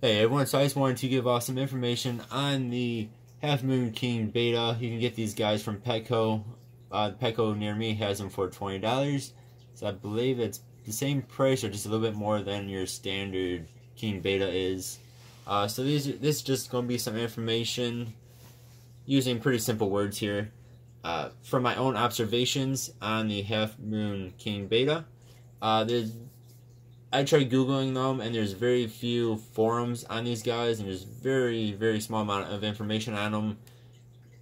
Hey everyone, so I just wanted to give off some information on the Half Moon King Betta. You can get these guys from Petco. Uh, Petco near me has them for $20. So I believe it's the same price or just a little bit more than your standard King Betta is. Uh, so these this is just going to be some information using pretty simple words here. Uh, from my own observations on the Half Moon King Betta, uh, there's I tried googling them, and there's very few forums on these guys, and there's very very small amount of information on them.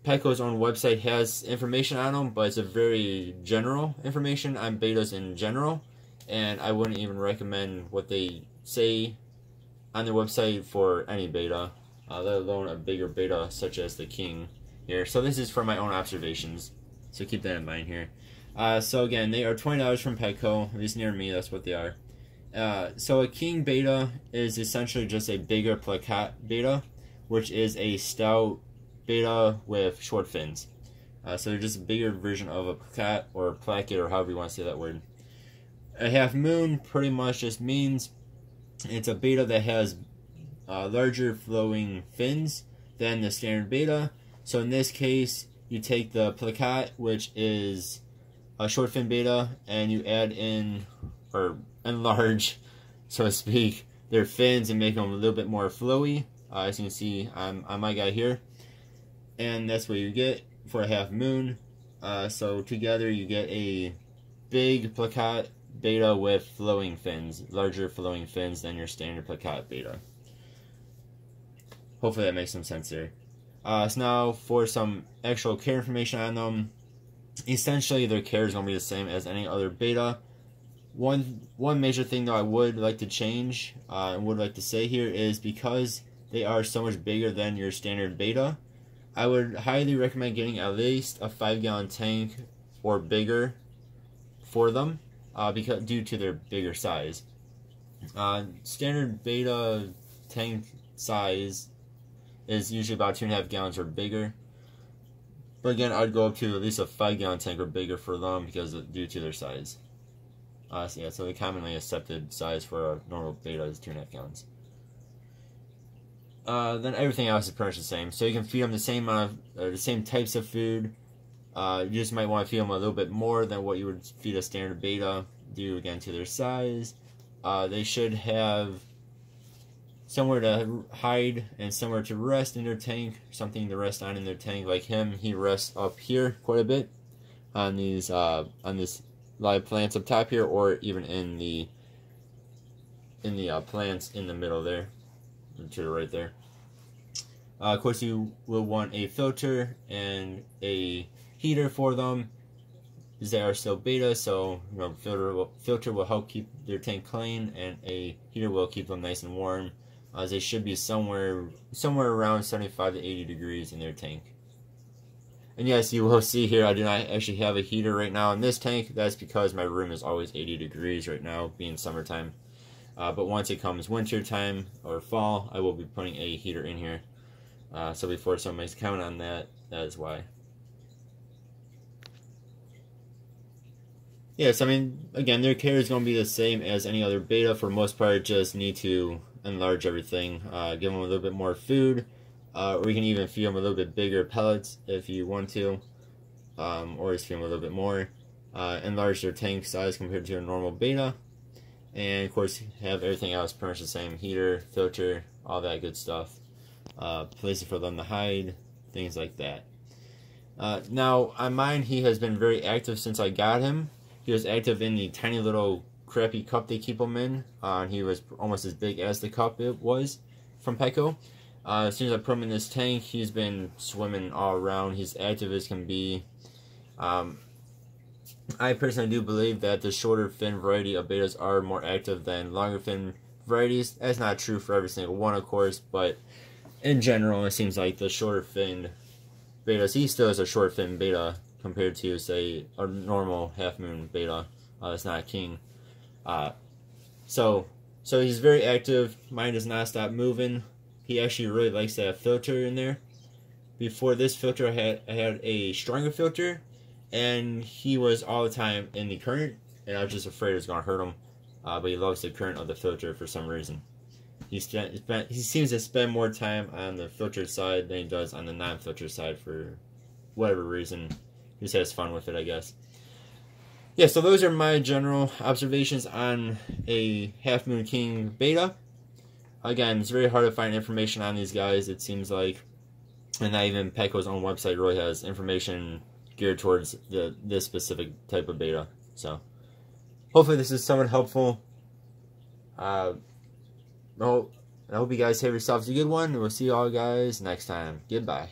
Petco's own website has information on them, but it's a very general information on bettas in general, and I wouldn't even recommend what they say on their website for any betta, uh, let alone a bigger betta such as the King here. So this is from my own observations, so keep that in mind here. Uh, so again, they are $20 from Petco, at least near me, that's what they are. Uh, so a King Betta is essentially just a bigger plakat betta, which is a stout betta with short fins. Uh, so they're just a bigger version of a plakat or a placket or however you want to say that word. A half moon pretty much just means it's a betta that has uh, larger flowing fins than the standard betta. So in this case, you take the plakat, which is a short fin betta, and you add in or enlarge, so to speak, their fins and make them a little bit more flowy. Uh, as you can see on my guy here. And that's what you get for a half moon. Uh, so together you get a big plakat betta with flowing fins, larger flowing fins than your standard plakat betta. Hopefully that makes some sense there. Uh, so now for some actual care information on them. Essentially their care is going to be the same as any other betta. One one major thing that I would like to change uh, and would like to say here is because they are so much bigger than your standard betta, I would highly recommend getting at least a 5 gallon tank or bigger for them uh, because due to their bigger size. Uh, standard betta tank size is usually about two and a half gallons or bigger. But again, I'd go up to at least a five gallon tank or bigger for them because of, due to their size. Uh, so yeah, so the commonly accepted size for a normal betta is two and a half gallons. Uh, then everything else is pretty much the same. So you can feed them the same amount of, uh, the same types of food. Uh, you just might want to feed them a little bit more than what you would feed a standard betta, due again to their size. Uh, they should have somewhere to hide and somewhere to rest in their tank, something to rest on in their tank. Like him, he rests up here quite a bit on these uh, on this live plants up top here, or even in the in the uh, plants in the middle there, to the right there. Uh, of course, you will want a filter and a heater for them. They are still betta, so you know, filter will, filter will help keep their tank clean, and a heater will keep them nice and warm. As they should be somewhere somewhere around 75 to 80 degrees in their tank. And yes, you will see here I do not actually have a heater right now in this tank. That's because my room is always 80 degrees right now, being summertime. Uh, but once it comes winter time or fall, I will be putting a heater in here. Uh, so before somebody's comment on that, that is why. Yes, I mean, again, their care is going to be the same as any other betta. For most part, just need to enlarge everything. Uh, give them a little bit more food. Uh, or you can even feed them a little bit bigger pellets if you want to. Um, or just feed them a little bit more. Uh, enlarge their tank size compared to a normal betta. And of course, have everything else pretty much the same. Heater, filter, all that good stuff. Uh, places for them to hide, things like that. Uh, now, on mine, he has been very active since I got him. He was active in the tiny little crappy cup they keep him in. Uh, he was almost as big as the cup it was from Petco. Uh, as soon as I put him in this tank, he's been swimming all around. He's active as can be. Um, I personally do believe that the shorter fin variety of bettas are more active than longer fin varieties. That's not true for every single one, of course, but in general, it seems like the shorter fin bettas, he still is a short fin betta compared to, say, a normal half moon betta. Uh, that's not a king. Uh, so, so he's very active. Mine does not stop moving. He actually really likes that filter in there. Before this filter, I had I had a stronger filter, and he was all the time in the current, and I was just afraid it was gonna hurt him. Uh, but he loves the current of the filter for some reason. he spent, he seems to spend more time on the filtered side than he does on the non-filtered side for whatever reason. He just has fun with it, I guess. Yeah, so those are my general observations on a Half Moon King betta. Again, it's very hard to find information on these guys. It seems like, and not even Petco's own website really has information geared towards the this specific type of betta. So, hopefully, this is somewhat helpful. Uh, I hope, I hope you guys have yourselves a good one. We'll see you all guys next time. Goodbye.